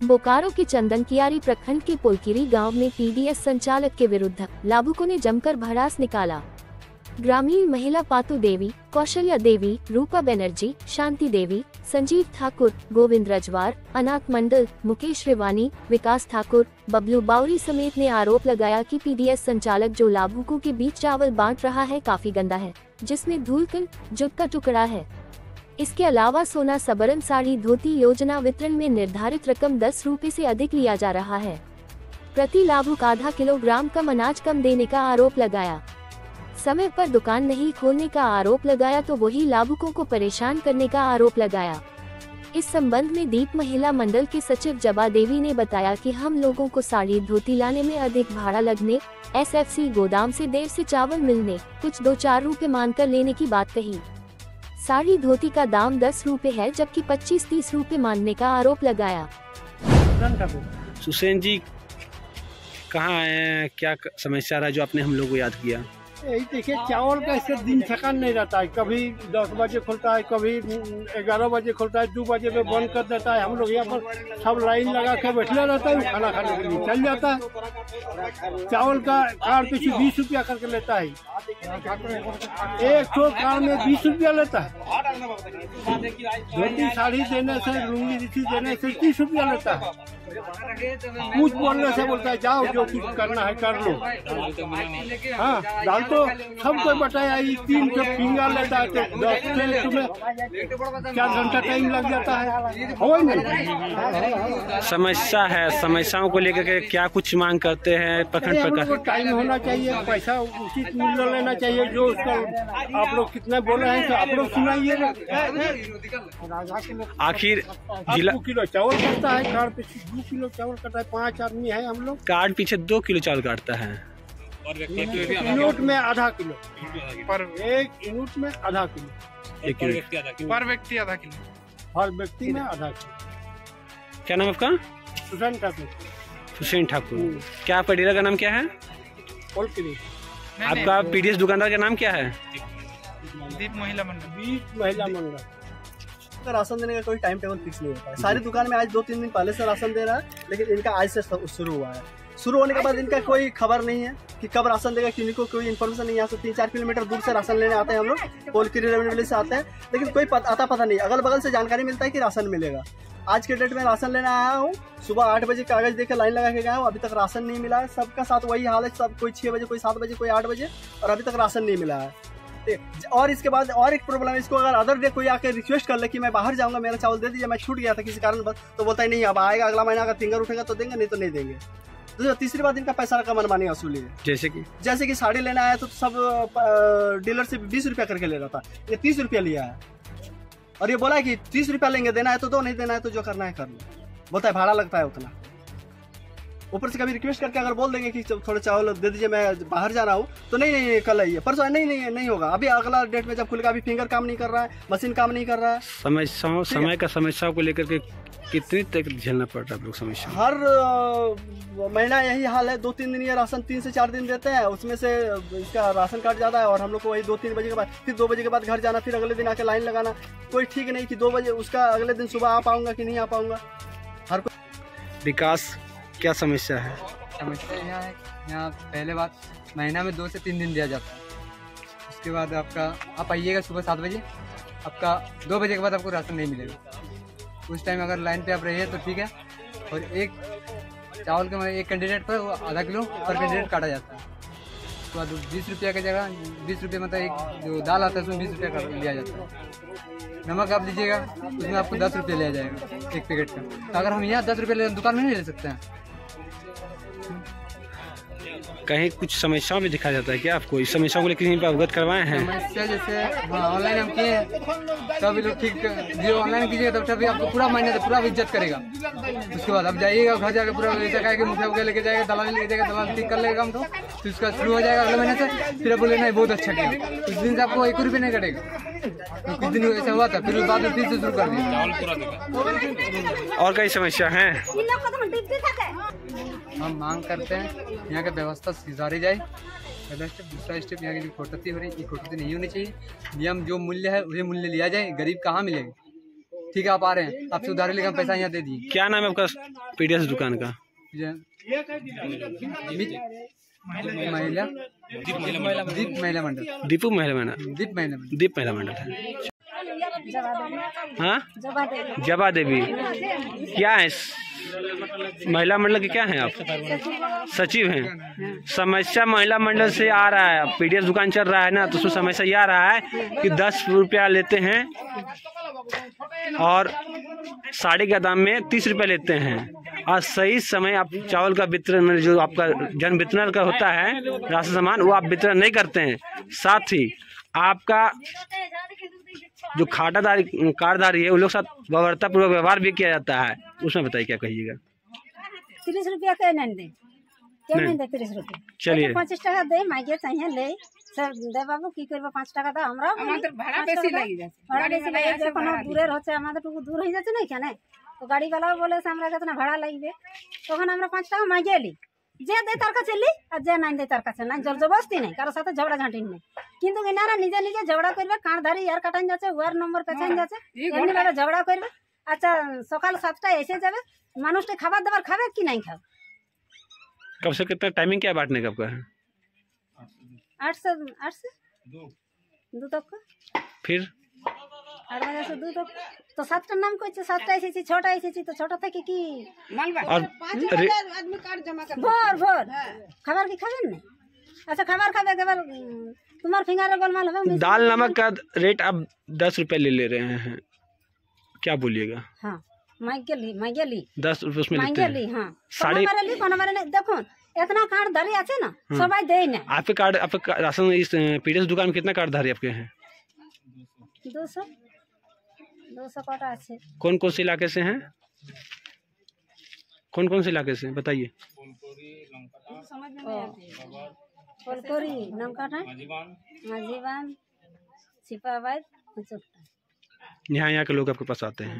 बोकारो के चंदन कियारी प्रखंड के पुलकिरी गाँव में पीडीएस संचालक के विरुद्ध लाभुकों ने जमकर भड़ास निकाला। ग्रामीण महिला पातू देवी, कौशल्या देवी, रूपा बनर्जी, शांति देवी, संजीव ठाकुर, गोविंद रजवार, अनाथ मंडल, मुकेश रिवानी, विकास ठाकुर, बबलू बावरी समेत ने आरोप लगाया कि पीडीएस संचालक जो लाभुकों के बीच चावल बांट रहा है काफ़ी गंदा है, जिसमें धूल कल जुट का टुकड़ा है। इसके अलावा सोना सबरन साड़ी धोती योजना वितरण में निर्धारित रकम दस रूपए ऐसी अधिक लिया जा रहा है। प्रति लाभुक आधा किलोग्राम कम अनाज कम देने का आरोप लगाया। समय पर दुकान नहीं खोलने का आरोप लगाया तो वही लाभुकों को परेशान करने का आरोप लगाया। इस संबंध में दीप महिला मंडल के सचिव जबा देवी ने बताया कि हम लोगों को साड़ी धोती लाने में अधिक भाड़ा लगने, एसएफसी गोदाम से देर से चावल मिलने, कुछ दो चार रूपए मानकर लेने की बात कही। साड़ी धोती का दाम दस रूपए है, जबकि पच्चीस तीस रूपए मानने का आरोप लगाया। सुसेन जी, कहाँ आए हैं? क्या समस्या रहा जो आपने हम लोग को याद किया? यही देखिए, चावल का इससे दिन ठकान नहीं रहता है। कभी दस बजे खुलता है, कभी ग्यारह बजे खुलता है, दो बजे में बंद कर देता है। हम लोग यहाँ पर सब लाइन लगा के बैठले रहता है, खाना खाने के लिए चल जाता है। चावल का कार्ड पीछे बीस रुपया करके लेता है। एक सौ कार में बीस रुपया लेता है। धोती, साड़ी देने से, लुंगी, रीति देने से तीस रुपया लेता है। कुछ बोलने से बोलता है, जाओ जो कुछ करना है कर लो। हाँ दाल तो कोई बताया ये तीन सौ फिंगर लेता है तो दस तुम्हें चार घंटा टाइम लग जाता है। हो नहीं। समस्या है समस्याओं को लेकर के क्या कुछ मांग करते हैं? प्रखंड को प्रखंड। टाइम होना चाहिए पैसा उचित मूल्य लेना चाहिए जो उसका आप लोग कितने बोले हैं तो आप लोग सुनाइए आखिर जिला किलो चावल कटता है कार पे दो किलो चावल कटा है पाँच आदमी है हम लोग। कार्ड पीछे दो किलो चावल काटता है। यूनिट में आधा किलो। पर एक यूनिट में आधा किलो। एक पर व्यक्ति आधा किलो। हर व्यक्ति में आधा किलो। क्या नाम आपका? सुजन का हुसैन ठाकुर। क्या आपका डीलर का नाम क्या है? आपका पीडीएस दुकानदार का नाम क्या है? दीप महिला मंडल। बीस महिला मंडल। का राशन देने का कोई टाइम टेबल फिक्स नहीं होता है। सारी दुकान में आज दो तीन दिन पहले से राशन दे रहा है लेकिन इनका आज से शुरू हुआ है। शुरू होने के बाद इनका कोई खबर नहीं है कि कब राशन देगा किन्हीं को कोई इन्फॉर्मेशन नहीं आ सकती तीन चार किलोमीटर दूर से राशन लेने आते हैं हम लोग। पोलकिरी रेवेन्यू से आते हैं। लेकिन कोई पत, आता पता नहीं। अगल बगल से जानकारी मिलता है कि राशन मिलेगा। आज के डेट में राशन लेने आया हूँ। सुबह आठ बजे कागज़ देके लाइन लगा के गया हूँ। अभी तक राशन नहीं मिला है। सबका साथ वही हाल है। सब कोई छह बजे कोई सात बजे कोई आठ बजे। और अभी तक राशन नहीं मिला है। और इसके बाद और एक प्रॉब्लम है। इसको अगर अदर डे कोई आकर रिक्वेस्ट कर ले कि मैं बाहर जाऊँगा मेरा चावल दे दीजिए। मैं छूट गया था किसी कारण बस तो बोलता है नहीं अब आएगा अगला महीना अगर फिंगर उठेगा तो देंगे नहीं तो नहीं देंगे। तीसरी बात इनका पैसा का मनमानी वसूली है जैसे कि? जैसे कि साड़ी लेना आया तो सब डीलर से बीस रुपया करके ले रहा था। ये तीस रुपया लिया है। और ये बोला है कि तीस रुपया लेंगे देना है तो दो नहीं देना है तो जो करना है कर लो। बोलता है भाड़ा लगता है उतना। ऊपर से कभी रिक्वेस्ट करके अगर बोल देंगे कि थोड़ा चावल दे दीजिए मैं बाहर जा रहा हूँ तो नहीं नहीं नहीं, कल आइए। परसों नहीं नहीं नहीं होगा। अभी अगला डेट में जब खुलेगा अभी फिंगर काम नहीं कर रहा है मशीन काम नहीं कर रहा है। समस्याओं समय का समस्याओं को लेकर के कितनी तक झेलना पड़ रहा है लोग समस्या हर महीना यही हाल है। दो तीन दिन ये राशन तीन से चार दिन देते हैं। उसमें से इसका राशन कार्ड ज़्यादा है और हम लोग को वही दो तीन बजे के बाद फिर दो बजे के बाद घर जाना फिर अगले दिन आके लाइन लगाना। कोई ठीक नहीं कि दो बजे उसका अगले दिन सुबह आ पाऊँगा कि नहीं आ पाऊँगा? हर कोई विकास क्या समस्या है? समस्या यहाँ है यहाँ पहले बात महीना में दो से तीन दिन दिया जाता है। उसके बाद आपका, आप आइएगा सुबह सात बजे, आपका दो बजे के बाद आपको राशन नहीं मिलेगा। उस टाइम अगर लाइन पे आप रहिए तो ठीक है, और एक चावल के एक कैंडिडेट पर आधा किलो पर कैंडिडेट काटा जाता है। उसके बाद बीस रुपया की जगह, बीस रुपये मतलब एक जो दाल आता है उसमें बीस रुपया का लिया जाता है। नमक आप लीजिएगा, उसमें आपको दस रुपये लिया जाएगा एक पैकेट का। तो अगर हम यहाँ दस रुपये ले, दुकान में नहीं ले सकते हैं Thank you. कहीं कुछ समस्याओं में दिखा जाता है क्या आपको? इस समस्याओं को लेकर कहीं पर अवगत करवाए हैं? समस्या जैसे हाँ ऑनलाइन हम किए हैं। तभी लोग ठीक जो ऑनलाइन कीजिएगा तब तभी आपको पूरा महीने पूरा इज़्ज़त करेगा। उसके बाद आप जाइएगा घर जाकर पूरा ऐसा कहेगा मुखिया वगैरह लेके जाएगा दलाल लेके जाएगा दलाल ठीक कर लेगा हम तो। फिर उसका शुरू हो जाएगा अगले महीने से फिर आप बोले नहीं बहुत अच्छा किया। उस दिन से आपको एक रुपये नहीं कटेगा। तो कुछ दिन ऐसा हुआ था फिर बाद में फिर से शुरू कर दिया। और कई समस्या है? हम मांग करते हैं यहाँ की व्यवस्था सुधारी जाए। पहला स्टेप दूसरा स्टेप यहाँ की जो कटौती हो रही है ये कटौती नहीं होनी चाहिए। नियम जो मूल्य है वही मूल्य लिया जाए गरीब कहाँ मिलेगा? ठीक है आप आ रहे हैं। आपसे उधारी लेकर पैसा यहाँ दे दिए। क्या नाम है आपका? पीडीएस दुकान का। महिला। दीप महिला मंडल। दीपू महिला मंडल। दीप महिला मंडल। दीप महिला मंडल। है? जबा देवी क्या है? महिला मंडल के क्या हैं आप? सचिव हैं। समस्या महिला मंडल से आ रहा है। पीडीएस दुकान चल रहा है ना तो उसमें समस्या ये आ रहा है कि दस रुपया लेते हैं और साड़ी का दाम में तीस रुपया लेते हैं। और सही समय आप चावल का वितरण में जो आपका जन वितरण का होता है राशन सामान वो आप वितरण नहीं करते हैं। साथ ही आपका जो खाताधारी कार्डधारी है उन लोग के साथ व्यवहारता पूर्वक व्यवहार भी किया जाता है उसमें बताइए क्या कहिएगा তিরিশ রুপিয়া কে নেন দে কেউ নেন। নেন দে তিরিশ রুপিয়া चलिए পঁচিশ টাকা দে মাইকে চাইহে লে স্যার দে বাবু কি করবো পাঁচ টাকা দাও আমরা আমাদের ভাড়া বেশি লাগে যাচ্ছে ভাড়া বেশি লাগে যে কোনো দূরের হচ্ছে আমাদের টুকু দূর হয়ে যাচ্ছে না এখানে তো গাড়িওয়ালাও বলেছে আমরা কাছে না ভাড়া লাগবে তখন আমরা পাঁচ টাকা মাইকে এলি যে দে তার কাছে লি আর যে নাই দে তার কাছে নাই জল জবস্তি নেই কারোর সাথে ঝগড়া ঝাঁটি নেই কিন্তু এনারা নিজে নিজে ঝগড়া করবে কাঁড় ধারি ইয়ার কাটান যাচ্ছে ওয়ার নম্বর পেছান যাচ্ছে এমনি ভাবে ঝগড়া করবে আচ্ছা সকাল সাতটায় এসে যাবে মানুষটা খাবার দাবার খাবে কি নাই খাবে कब से कितना टाइमिंग क्या है बांटने का आपका आठ से आठ से दू तक का फिर আট বাজে আছে দু তক তো সাতটার নাম করছে সাতটা এসেছি ছটা এসেছি তো ছটা থেকে কি और रे- ভোর ভোর খাবার কি খাবেন না আচ্ছা খাবার খাবে একেবারে উম, তোমার ফিঙ্গারে গোলমাল হবে মিস- दाल नमक का रेट आप दस रुपये ले ले रहे हैं क्या बोलिएगा হ্যাঁ মাই গেলি মাই গেলি दस रुपये उसमें মাই लेते গেলি हैं হ্যাঁ সাড়ে- কোনো মারে লি কোনো মারে নেই দেখুন এতনা কার্ড দাঁড়ি আছে না সবাই দেয় না आपके कार्ड आपका का- राशन इस पीडीएस दुकान में कितना कार्डधारी आपके हैं দুশো দুশো কটা আছে कौन कौन से इलाके से हैं कौन कौन से इलाके से हैं? बताइए ফলকরি নৌকাটা মাঝিবান সিপাবাদ यहाँ यहाँ के लोग आपके पास आते हैं